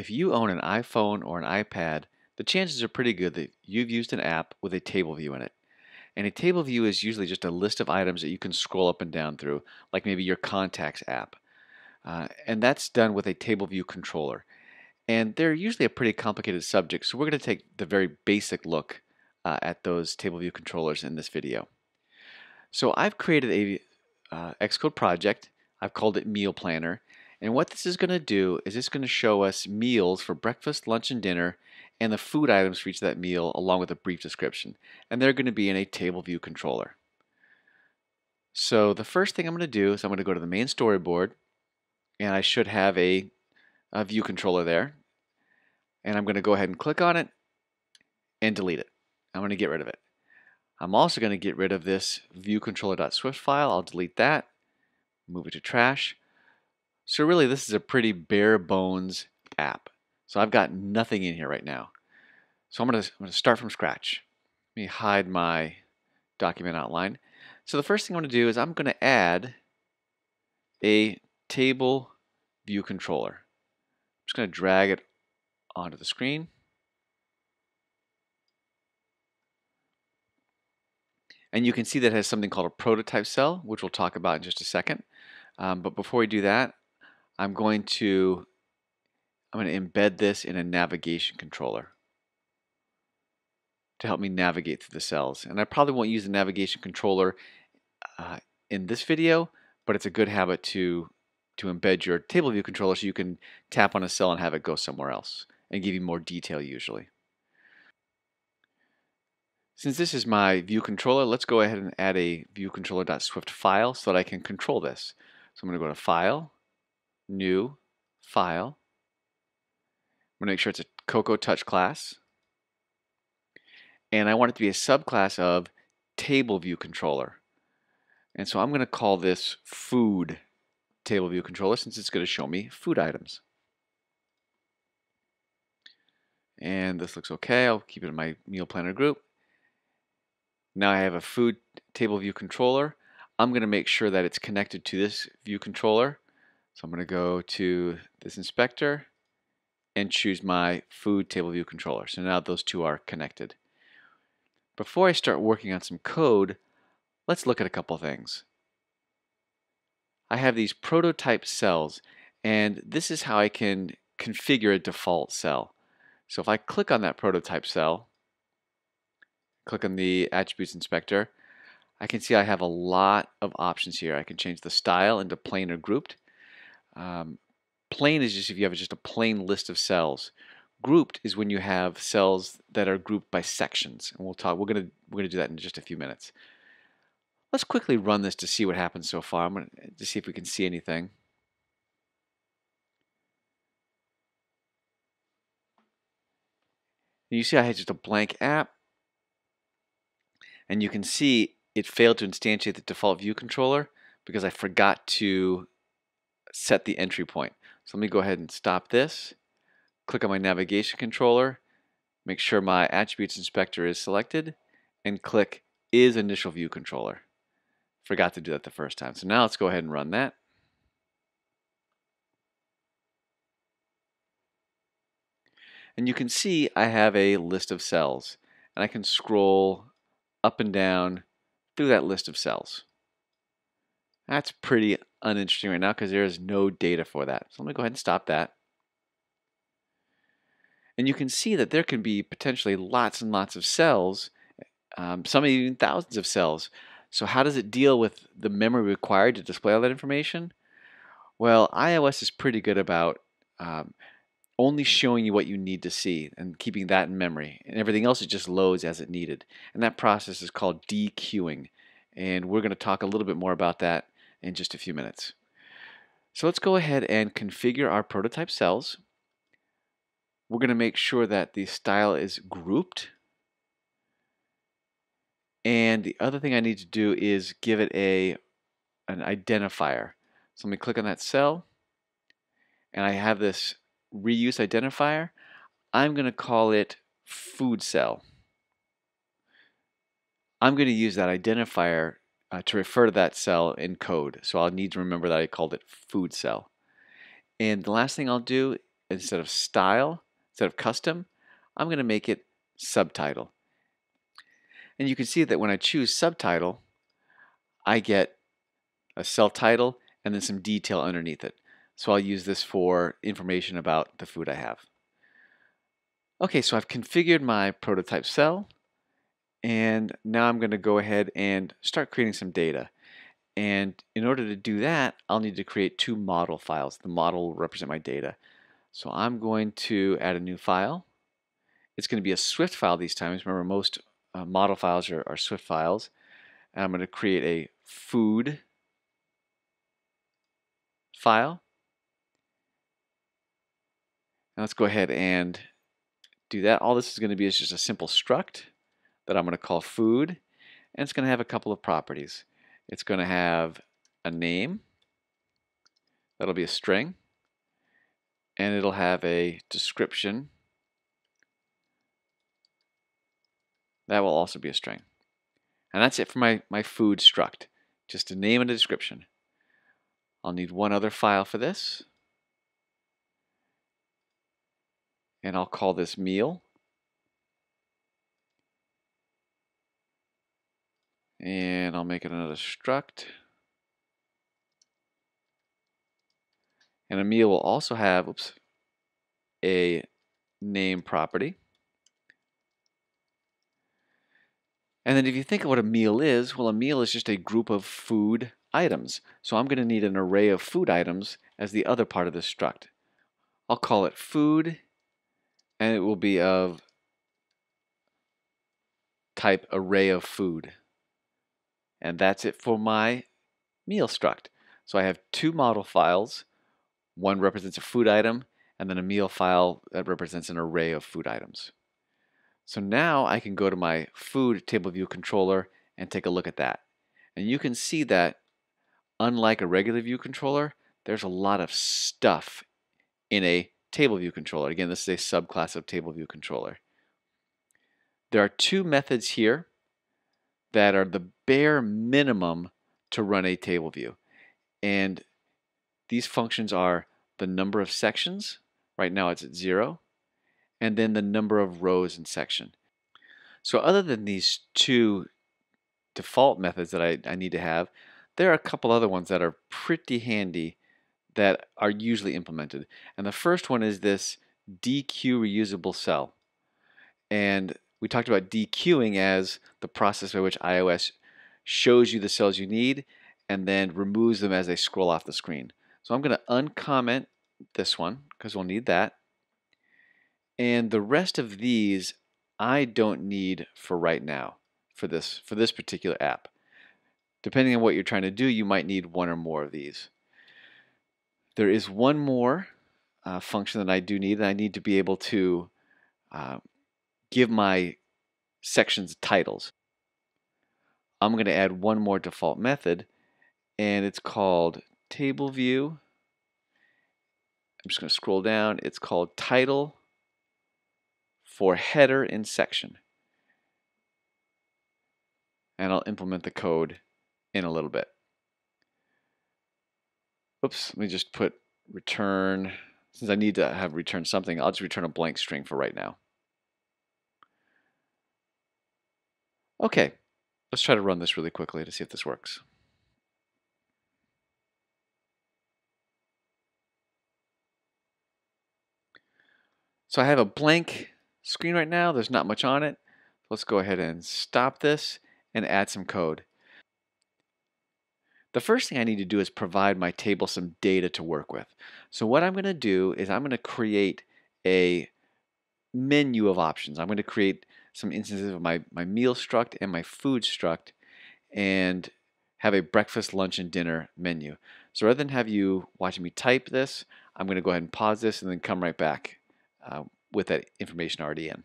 If you own an iPhone or an iPad, the chances are pretty good that you've used an app with a table view in it. And a table view is usually just a list of items that you can scroll up and down through, like maybe your contacts app. Uh, and that's done with a table view controller. And they're usually a pretty complicated subject, so we're going to take the very basic look uh, at those table view controllers in this video. So I've created a uh, Xcode project. I've called it Meal Planner. And what this is going to do is it's going to show us meals for breakfast, lunch, and dinner, and the food items for each of that meal, along with a brief description. And they're going to be in a table view controller. So the first thing I'm going to do is I'm going to go to the main storyboard, and I should have a, a view controller there. And I'm going to go ahead and click on it and delete it. I'm going to get rid of it. I'm also going to get rid of this view viewcontroller.swift file. I'll delete that, move it to trash. So really this is a pretty bare bones app. So I've got nothing in here right now. So I'm going to, start from scratch. Let me hide my document outline. So the first thing I'm going to do is I'm going to add a table view controller. I'm just going to drag it onto the screen. And you can see that it has something called a prototype cell, which we'll talk about in just a second. Um, but before we do that, I'm going to I'm going to embed this in a navigation controller to help me navigate through the cells. And I probably won't use the navigation controller uh, in this video, but it's a good habit to to embed your table view controller so you can tap on a cell and have it go somewhere else and give you more detail usually. Since this is my view controller, let's go ahead and add a viewcontroller.swift file so that I can control this. So I'm going to go to File, New, File. I'm going to make sure it's a Cocoa Touch class. And I want it to be a subclass of Table View Controller. And so I'm going to call this Food Table View Controller since it's going to show me food items. And this looks okay. I'll keep it in my meal planner group. Now I have a food table view controller. I'm going to make sure that it's connected to this view controller. So I'm going to go to this inspector and choose my food table view controller. So now those two are connected. Before I start working on some code, let's look at a couple things. I have these prototype cells and this is how I can configure a default cell. So if I click on that prototype cell, click on the attributes inspector, I can see I have a lot of options here. I can change the style into plain or grouped. Um, plain is just if you have just a plain list of cells. Grouped is when you have cells that are grouped by sections, and we'll talk. We're gonna we're gonna do that in just a few minutes. Let's quickly run this to see what happens so far. I'm gonna to see if we can see anything. you see I had just a blank app and you can see it failed to instantiate the default view controller because I forgot to set the entry point. So let me go ahead and stop this, click on my navigation controller, make sure my attributes inspector is selected, and click is initial view controller. Forgot to do that the first time. So now let's go ahead and run that. And you can see I have a list of cells and I can scroll up and down through that list of cells. That's pretty uninteresting right now because there is no data for that. So let me go ahead and stop that. And you can see that there can be potentially lots and lots of cells, um, some even thousands of cells. So how does it deal with the memory required to display all that information? Well, iOS is pretty good about um, only showing you what you need to see and keeping that in memory. And everything else it just loads as it needed. And that process is called dequeuing. And we're going to talk a little bit more about that in just a few minutes. So let's go ahead and configure our prototype cells. We're going to make sure that the style is grouped. And the other thing I need to do is give it a an identifier. So let me click on that cell and I have this reuse identifier, I'm going to call it food cell. I'm going to use that identifier uh, to refer to that cell in code. So I'll need to remember that I called it food cell. And the last thing I'll do instead of style, instead of custom, I'm going to make it subtitle. And you can see that when I choose subtitle, I get a cell title and then some detail underneath it. So I'll use this for information about the food I have. Okay, so I've configured my prototype cell and now I'm going to go ahead and start creating some data. And in order to do that, I'll need to create two model files. The model will represent my data. So I'm going to add a new file. It's going to be a Swift file these times. Remember, most uh, model files are, are Swift files. And I'm going to create a food file. Now let's go ahead and do that. All this is going to be is just a simple struct that I'm going to call food. And it's going to have a couple of properties. It's going to have a name. That'll be a string. And it'll have a description. That will also be a string. And that's it for my, my food struct. Just a name and a description. I'll need one other file for this. And I'll call this meal. And I'll make it another struct. And a meal will also have oops, a name property. And then if you think of what a meal is, well, a meal is just a group of food items. So I'm going to need an array of food items as the other part of this struct. I'll call it food, and it will be of type array of food. And that's it for my meal struct. So I have two model files. One represents a food item, and then a meal file that represents an array of food items. So now I can go to my food table view controller and take a look at that. And you can see that unlike a regular view controller, there's a lot of stuff in a table view controller. Again, this is a subclass of table view controller. There are two methods here that are the bare minimum to run a table view. And these functions are the number of sections, right now it's at zero, and then the number of rows in section. So other than these two default methods that I, I need to have, there are a couple other ones that are pretty handy that are usually implemented. And the first one is this dequeue reusable cell. And we talked about dequeuing as the process by which iOS shows you the cells you need and then removes them as they scroll off the screen. So I'm going to uncomment this one because we'll need that. And the rest of these I don't need for right now for this for this particular app. Depending on what you're trying to do, you might need one or more of these. There is one more uh, function that I do need, and I need to be able to uh, give my sections titles. I'm going to add one more default method and it's called table view. I'm just going to scroll down. It's called title for header in section. And I'll implement the code in a little bit. Oops, let me just put return. Since I need to have return something, I'll just return a blank string for right now. Okay, let's try to run this really quickly to see if this works. So I have a blank screen right now. There's not much on it. Let's go ahead and stop this and add some code. The first thing I need to do is provide my table some data to work with. So what I'm going to do is I'm going to create a menu of options. I'm going to create some instances of my, my meal struct and my food struct and have a breakfast, lunch, and dinner menu. So rather than have you watching me type this, I'm going to go ahead and pause this and then come right back uh, with that information already in.